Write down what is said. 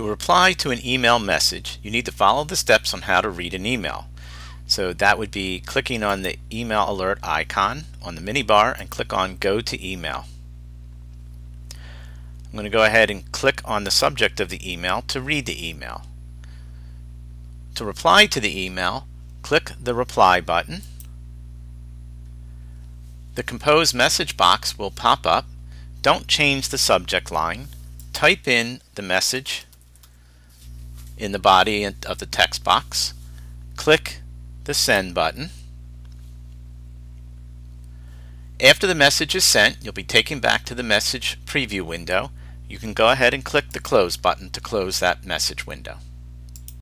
To reply to an email message, you need to follow the steps on how to read an email. So that would be clicking on the email alert icon on the mini bar and click on Go to Email. I'm going to go ahead and click on the subject of the email to read the email. To reply to the email, click the Reply button. The Compose message box will pop up. Don't change the subject line. Type in the message in the body of the text box. Click the Send button. After the message is sent, you'll be taken back to the message preview window. You can go ahead and click the Close button to close that message window.